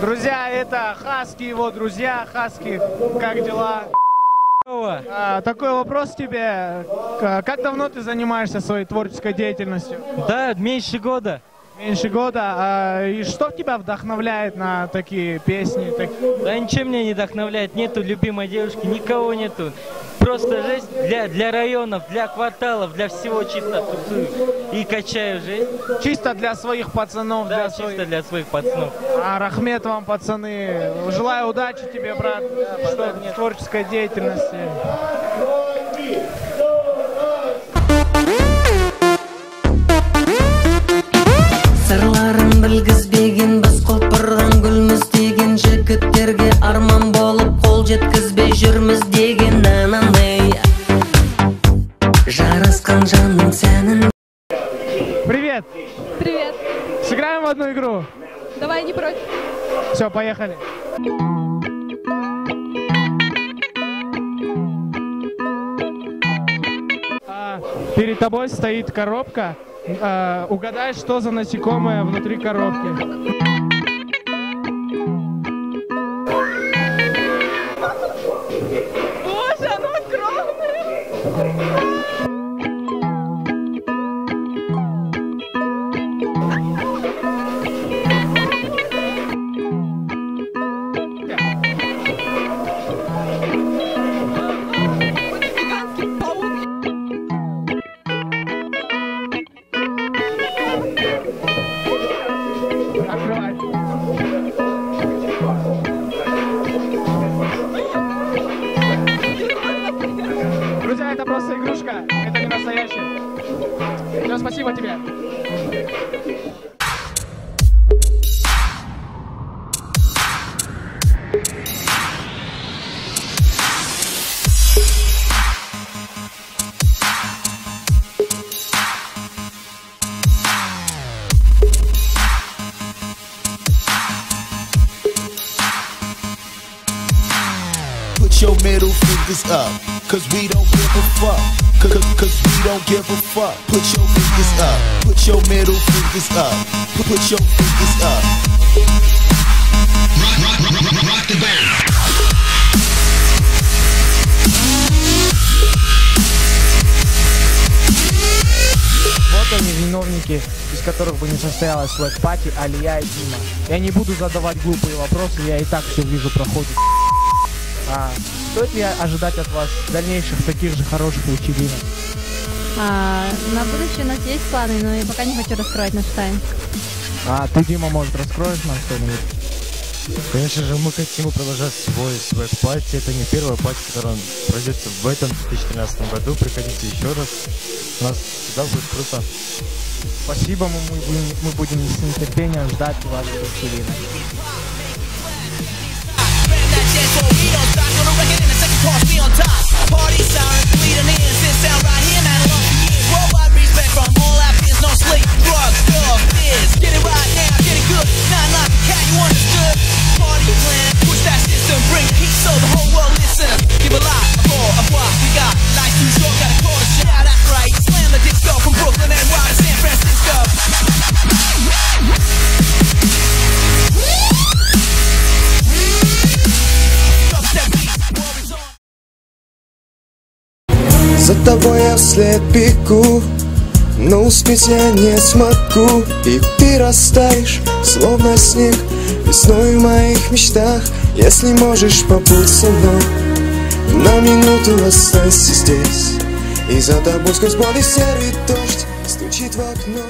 Друзья, это Хаски, его друзья. Хаски, как дела? А, такой вопрос тебе. Как давно ты занимаешься своей творческой деятельностью? Да, меньше года. Меньше года. А, и что тебя вдохновляет на такие песни? Так- Да ничего меня не вдохновляет, нету любимой девушки, никого нету. Просто жизнь для, для районов, для кварталов, для всего чисто тусую и качаю жизнь. Чисто для своих пацанов, Да, для чисто своих. для своих пацанов. А, Рахмет вам, пацаны. Желаю удачи тебе, брат, что в творческой деятельности. жеткізбей жүрміз деген анандай жарасқан жанның сәнін Привет! Привет. Сыграем в одну игру? Давай, не против. Все, поехали. А, Перед тобой стоит коробка. А, Угадай, что за насекомое внутри коробки. Игрушка. Это не настоящее. Все, спасибо тебе. Put your middle fingers up, cause we don't give a fuck. Cause, cause we don't give a fuck. Put your fingers up, put your middle fingers up, put, your fingers up. Вот они, виновники, без которых бы не состоялась свэк пати, Алия и Дима. Я не буду задавать глупые вопросы, я и так все вижу проходит. Стоит ли ожидать от вас дальнейших таких же хороших вечеринок? А, на будущее у нас есть планы, но я пока не хочу раскрывать наш тайн. А ты, Дима, может, раскроешь нам что-нибудь? Конечно же, мы хотим продолжать свой свой пати. Это не первая пати, которая пройдет в этом 2013 году. Приходите еще раз. У нас всегда будет круто. Спасибо, мы, мы будем, мы будем с нетерпением ждать ваших вечеринок. we on top. Тобой я вслед бегу Но успеть я не смогу. И ты растаешь, словно снег Весной в моих мечтах Если можешь, побудь со мной На минуту останься здесь. И за тобой сквозь боли серый дождь Стучит в окно